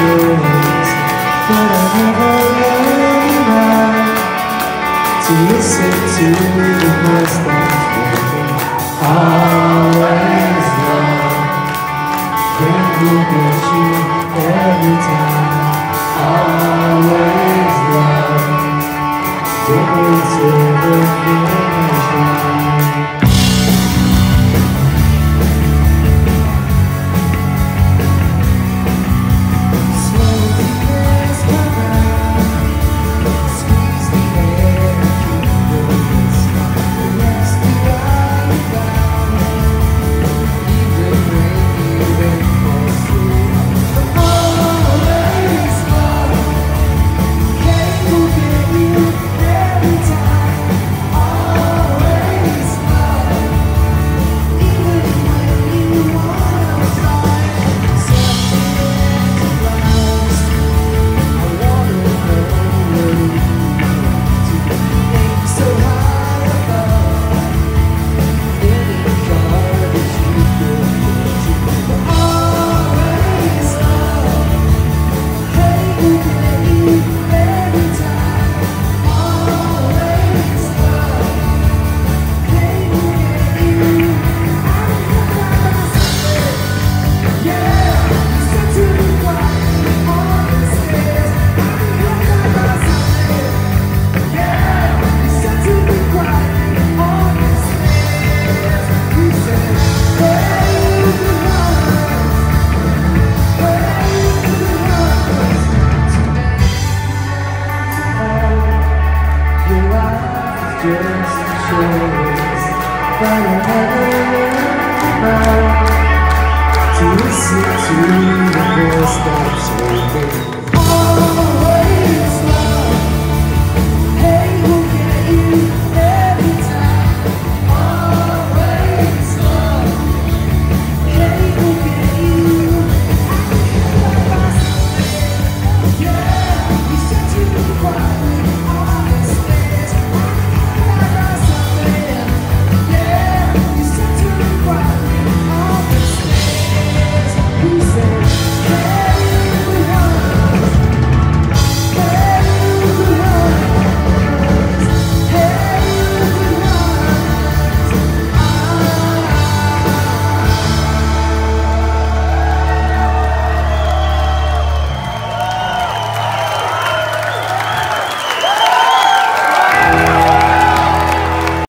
But I never learned how To listen to the voice Always love Then will you. every time Always love me to just shows I never To listen to the that's within